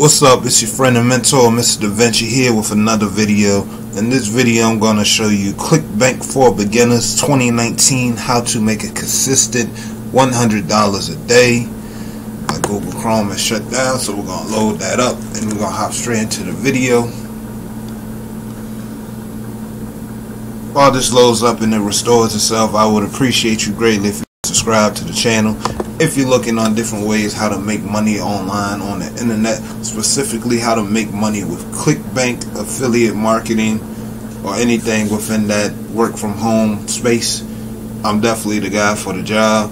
What's up? It's your friend and mentor, Mr. Da Vinci here with another video. In this video, I'm going to show you ClickBank for Beginners 2019, how to make a consistent $100 a day. My Google Chrome is shut down, so we're going to load that up and we're going to hop straight into the video. While this loads up and it restores itself, I would appreciate you greatly if you subscribe to the channel if you're looking on different ways how to make money online on the internet, specifically how to make money with ClickBank affiliate marketing or anything within that work from home space, I'm definitely the guy for the job.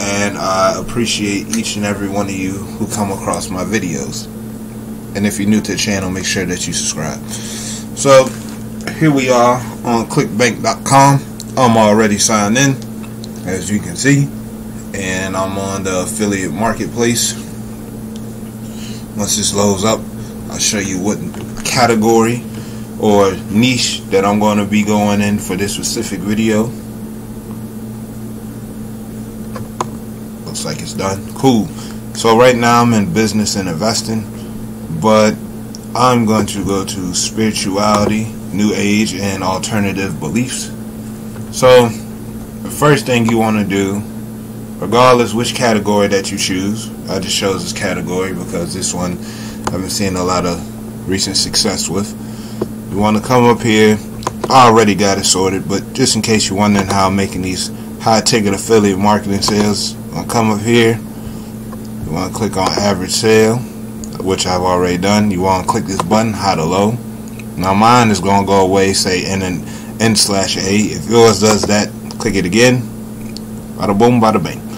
And I appreciate each and every one of you who come across my videos. And if you're new to the channel, make sure that you subscribe. So here we are on clickbank.com. I'm already signed in, as you can see and I'm on the affiliate marketplace. Once this loads up, I'll show you what category or niche that I'm going to be going in for this specific video. Looks like it's done. Cool. So right now I'm in business and investing, but I'm going to go to spirituality, new age, and alternative beliefs. So the first thing you want to do regardless which category that you choose. I just chose this category because this one I've been seeing a lot of recent success with. You want to come up here. I already got it sorted, but just in case you're wondering how I'm making these high ticket affiliate marketing sales, I'll come up here. You want to click on average sale, which I've already done. You want to click this button, high to low. Now mine is going to go away, say N and N slash A. If yours does that, click it again. Bada boom, bada bang.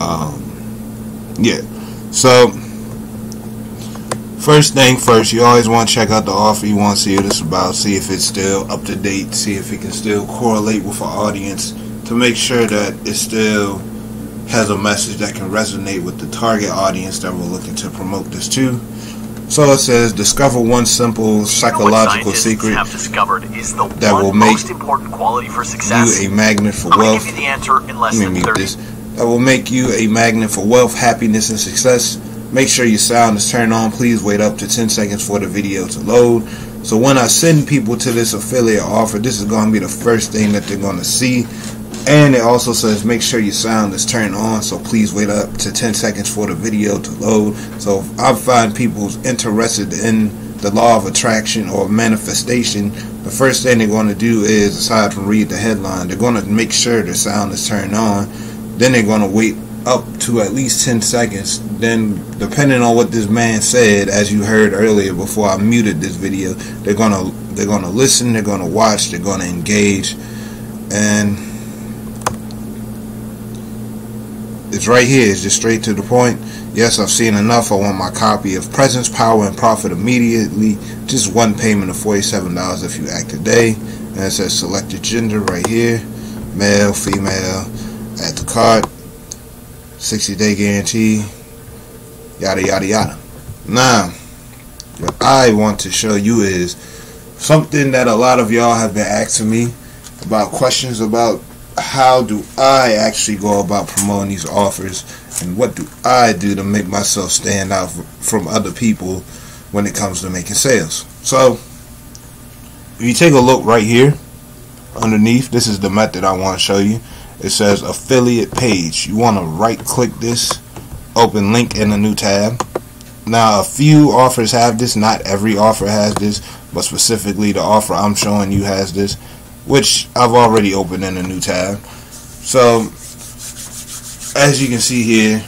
Um, yeah. So, first thing first, you always want to check out the offer. You want to see what it's about, see if it's still up to date, see if it can still correlate with our audience to make sure that it still has a message that can resonate with the target audience that we're looking to promote this to. So it says, discover one simple psychological secret that will make you a magnet for wealth. Let me mute this that will make you a magnet for wealth, happiness, and success. Make sure your sound is turned on. Please wait up to 10 seconds for the video to load. So when I send people to this affiliate offer, this is going to be the first thing that they're going to see. And it also says make sure your sound is turned on. So please wait up to 10 seconds for the video to load. So I find people's interested in the law of attraction or manifestation, the first thing they're going to do is, aside from read the headline, they're going to make sure their sound is turned on then they're going to wait up to at least 10 seconds. Then, depending on what this man said, as you heard earlier before I muted this video, they're going to they're going to listen, they're going to watch, they're going to engage, and it's right here. It's just straight to the point. Yes, I've seen enough. I want my copy of Presence, Power, and Profit immediately. Just one payment of $47 if you act today. And it says select your gender right here male, female add the cart, 60 day guarantee, yada yada yada. Now, what I want to show you is something that a lot of y'all have been asking me about questions about how do I actually go about promoting these offers and what do I do to make myself stand out from other people when it comes to making sales. So, if you take a look right here underneath, this is the method I want to show you it says affiliate page. You want to right click this, open link in a new tab. Now, a few offers have this, not every offer has this, but specifically the offer I'm showing you has this, which I've already opened in a new tab. So, as you can see here,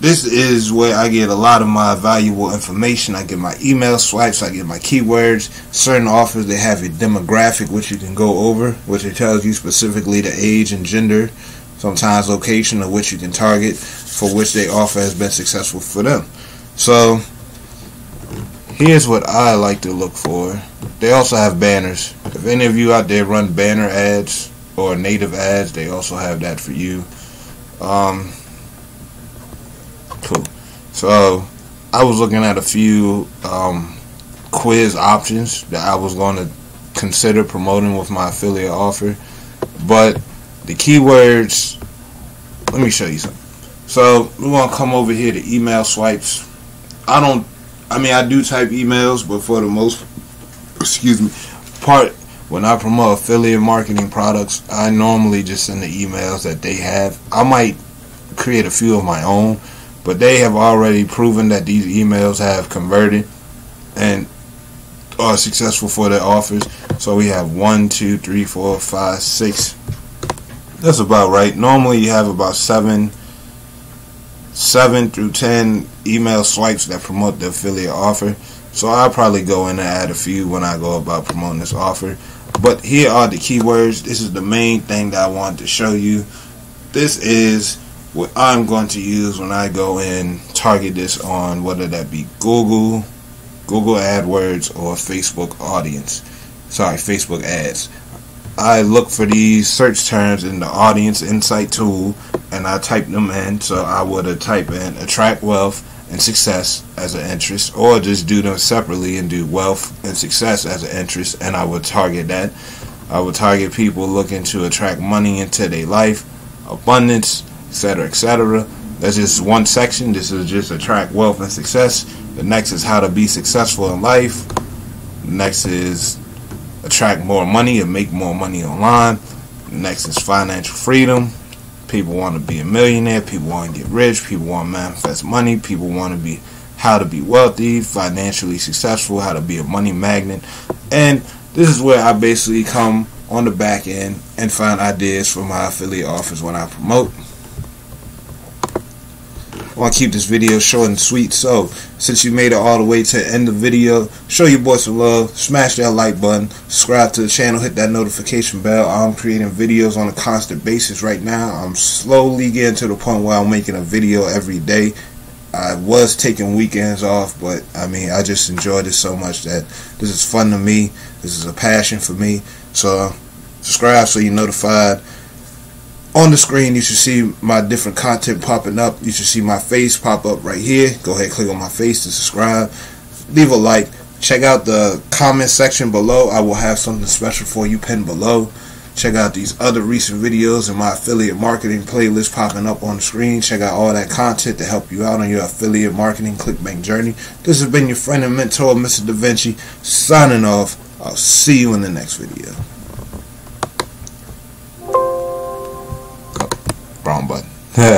this is where I get a lot of my valuable information. I get my email swipes, I get my keywords, certain offers they have a demographic which you can go over, which it tells you specifically the age and gender, sometimes location of which you can target for which they offer has been successful for them. So here's what I like to look for. They also have banners. If any of you out there run banner ads or native ads, they also have that for you. Um. So I was looking at a few um, quiz options that I was going to consider promoting with my affiliate offer, but the keywords. Let me show you something. So we're gonna come over here to email swipes, I don't. I mean, I do type emails, but for the most, excuse me, part when I promote affiliate marketing products, I normally just send the emails that they have. I might create a few of my own, but they have already proven that these emails have converted and are successful for their offers. So we have one, two, three, four, five, six. That's about right. Normally you have about seven, seven through ten email swipes that promote the affiliate offer. So I'll probably go in and add a few when I go about promoting this offer. But here are the keywords. This is the main thing that I wanted to show you. This is what I'm going to use when I go in target this on whether that be Google, Google AdWords, or Facebook audience. Sorry, Facebook ads. I look for these search terms in the audience insight tool and I type them in. So I would type in attract wealth and success as an interest, or just do them separately and do wealth and success as an interest, and I would target that. I would target people looking to attract money into their life, abundance, etc., etc. That's just one section. This is just attract wealth and success. The next is how to be successful in life. The next is attract more money and make more money online. The next is financial freedom. People want to be a millionaire. People want to get rich. People want to manifest money. People want to be how to be wealthy, financially successful, how to be a money magnet. And this is where I basically come on the back end and find ideas for my affiliate offers when I promote. I want to keep this video short and sweet. So, since you made it all the way to the end of the video, show your boy some love. Smash that like button. Subscribe to the channel. Hit that notification bell. I'm creating videos on a constant basis right now. I'm slowly getting to the point where I'm making a video every day. I was taking weekends off, but I mean, I just enjoy this so much that this is fun to me. This is a passion for me. So, subscribe so you're notified on the screen you should see my different content popping up. You should see my face pop up right here. Go ahead click on my face to subscribe. Leave a like. Check out the comment section below. I will have something special for you pinned below. Check out these other recent videos and my affiliate marketing playlist popping up on the screen. Check out all that content to help you out on your affiliate marketing clickbank journey. This has been your friend and mentor Mr. Da Vinci signing off. I'll see you in the next video button.